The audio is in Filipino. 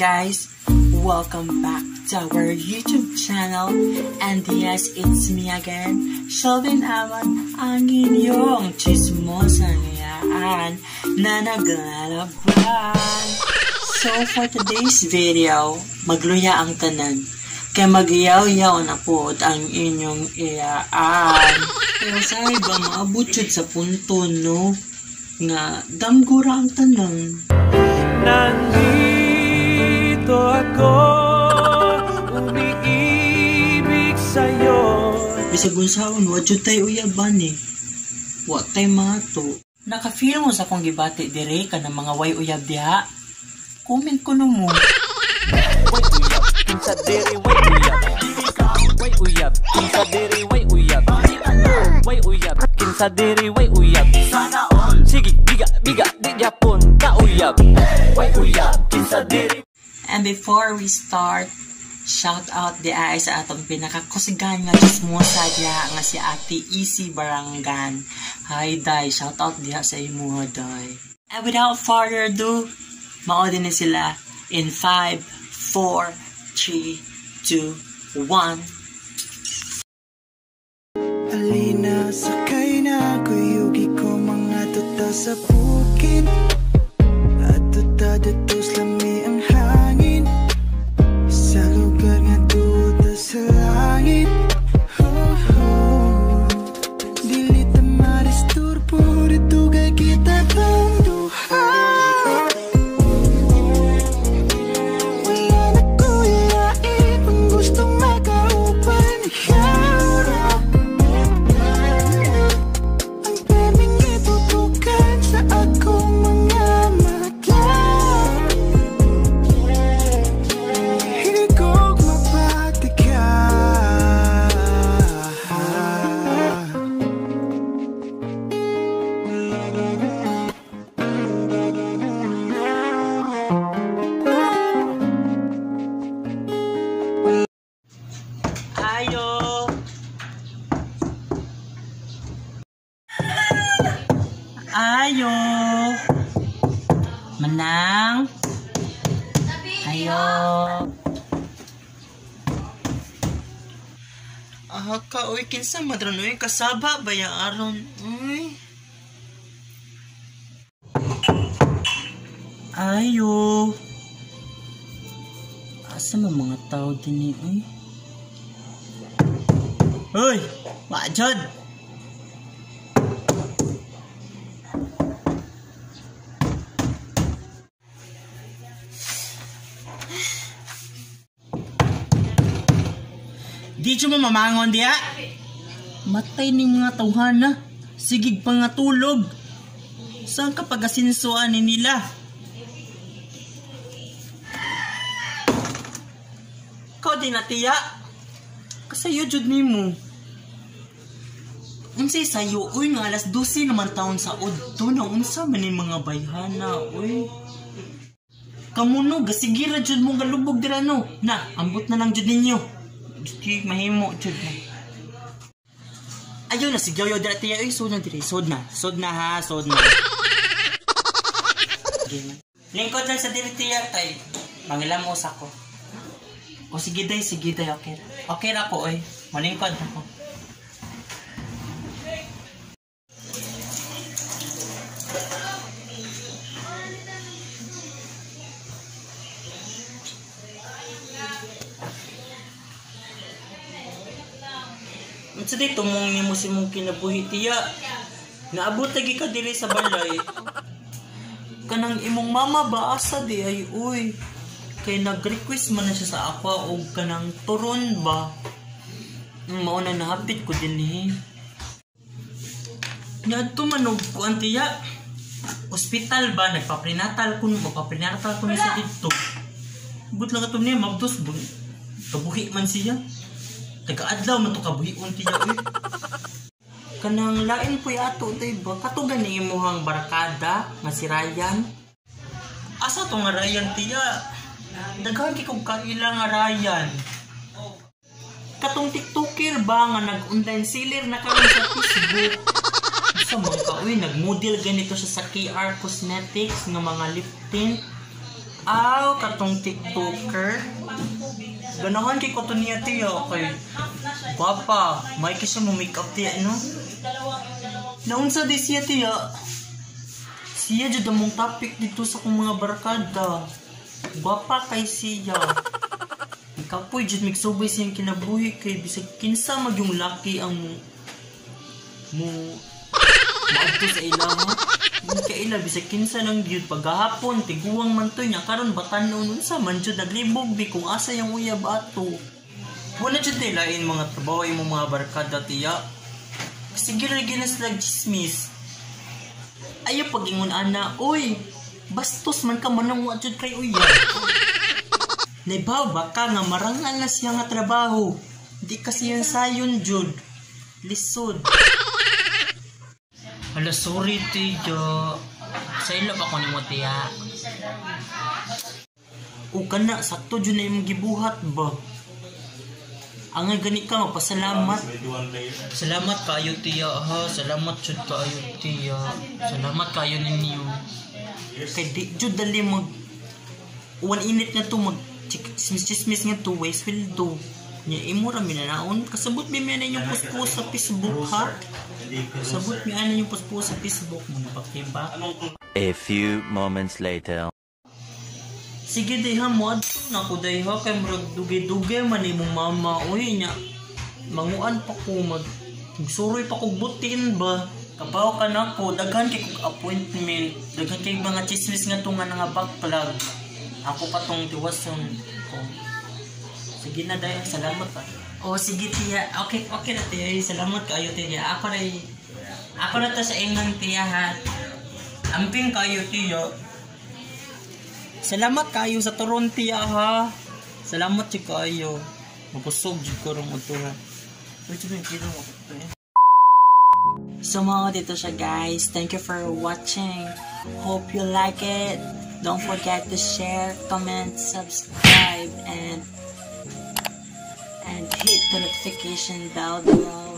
guys? Welcome back to our YouTube channel. And yes, it's me again, Sheldon Aman, ang inyong chismosang yaan na naglalaban. So for today's video, magluya ang tanan. Kaya magyaw-yaw na po ang inyong iyaan. Pero sa iba, maabot yun sa punto, no? Nga, damgura ang tanan. Nandito ako Umiibig sa'yo Bisag unsaon, wa jud tay uyaban eh. Wa tay mato. Naka-feel mo sa kong gibati dire ka ng mga way uyab diha? Comment ko no mo. Way uyab Kinsa diri way uyab Way uyab Kinsa diri way uyab Way uyab Kinsa diri way uyab And before we start, shout out di ay sa atong pinakakusigan nga chismosa diha nga si Ate Easy Barangan. Hi Day, shout out diha sa imo Day. And without further ado, mao na sila in 5, 4, 3, 2, 1. Alina, sakay na Kuyugi ko mga tuta sa bukid Ayo! Manang! Ayo! Ah, ka, uy, kinsa madran, uy, kasaba ba yung aron, uy? Ayo! Asa mo mga tao din uy? Uy! Wajod! Di mo mamangon diya? Matay ni mga tawhan na. Sigig pa nga tulog. Saan ka pagasinsuan ni nila? Kau di na tiya? Kasayo jud nimo. Unsay sayo uy nga alas 12 naman taon sa udto na unsa man ni mga bayhana uy. Kamuno gasigira jud mo galubog dira no. Na, ambot na lang jud ninyo. Di mahimo jud na. Ayaw na sigaw dira tiya uy sud na diri sud na. Sud na ha, sud na. Lingkod lang sa diri tiya tay. Mangilam mo sa ko. O sige day, sige day, okay. Okay na po, oy. Malingkod na ko. Unsa day tumong nimo si mong kinabuhi tiya? Naabot lagi ka diri sa balay. Kanang imong mama ba asa di ay uy. Kay nag-request man na siya sa ako og kanang turon ba. Mao na nahapit ko din eh. Ngadto man og kuan tiya. Hospital ba nagpaprenatal kun magpaprenatal kun sa dito. But lang ato niya mabdos bun. Man siya. Taga-adlaw man to kabuhion tiya uy. Kanang lain po ato tay ba katugan ni imong barakada nga si Ryan. Asa to nga Ryan tiya? Daghan kay kog kaila nga Ryan. Katong TikToker ba nga nag-online seller na karon sa Facebook. Sa mga ka, uy, nag-model ganito siya sa KR Cosmetics ng mga lip tint. Aw, katong TikToker. Ganahan kay ko niya tiya, okay. Gwapa, may kasi mo make up tiya, no? Naunsa di siya tiya? Siya jud among topic dito sa kong mga barkada. Gwapa kay siya. Ikapoy jud migsubay siyang kinabuhi kay bisag kinsa mag yung laki ang mo maadto sa ilaha. Yung kaila bisag kinsa nang gyud paghahapon tiguang man to niya karon batan-on unsa man jud naglibog bi kung asa yung uyab ato. Wala jud lain mga trabaho imong mga barkada tiya. Sige ra ginas lag chismis. Ayaw pagingon ana, oy, bastos man ka manang wa jud kay uyab. Naibaw ba ka nga marangal na siya nga trabaho. Di kasi yan sayon jud. Lisod. Hala, sorry tiyo. Sa ilo ba ko ni mo tiya? O kana, sakto jud na imong gibuhat ba? Ang gani ka, magpasalamat. Salamat kayo tiya ha. Salamat jud kayo tiya. Salamat kayo ninyo. Kay di jud dali mag Uwan init nga to mag chismis-chismis nga to waste will do. Nya imo ra minanaon kasabot mi man yung puspos sa Facebook ha. Sabot mi ana yung puspos sa Facebook mo napakiba. A few moments later. Sige di ha mo na ko day ha kay murag dugay-dugay man imong mama oy nya manguan pa ko mag Suroy pa kog butin ba? Kapaw ka na ko, daghan kay kog appointment, daghan kay mga chismis nga tunga nga backplug. Ako pa tong tiwason ko. Sige na dahil, salamat pa. Oh, sige tiya. Okay, okay na tiya. Salamat kayo tiya. Ako na Ako na to sa ingon tiya ha. Amping kayo tiya. Salamat kayo sa turon tiya ha. Salamat si kayo. Mapusog jud ko rong utura. Wait, wait, mo ko eh. So mga dito siya guys. Thank you for watching. Hope you like it. Don't forget to share, comment, subscribe, and hit the notification bell below.